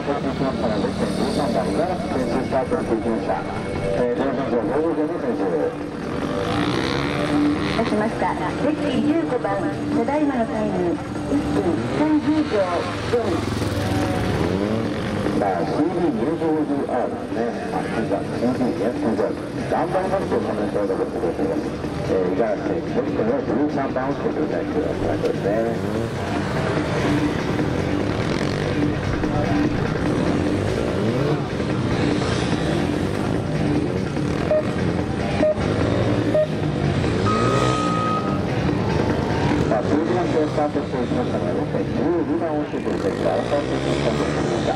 が到着しましたの、だいまのタイム、1分30秒4。そう、でスタートしていきましたのは、12番をつけていただいた荒川選手のスタートしました。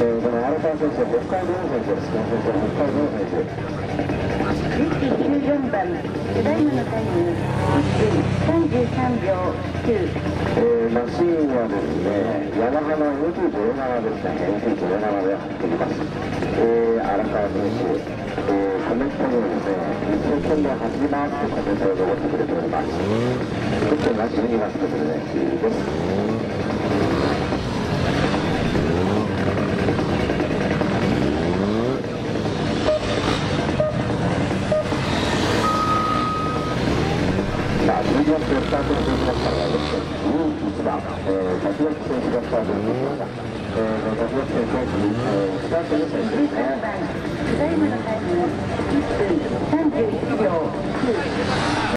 えー、この荒川選手は北海道選手です。北海道選手です。14番ただいまのタイム1分33秒9えー、マシーンはですね、ヤマハの MT-07 ですね、MT-07 で走っています。えー、荒川選手、えー、コメントにはですね、一生懸命走りますとコメントを残してくれております。ちょっとなしにますけどね、いいです。スタートしていきましたのはですね、11番、えー、滝脇選手がスタートしてきました。えー、滝脇選手、え、スタートですね。ただい。まのタイム1分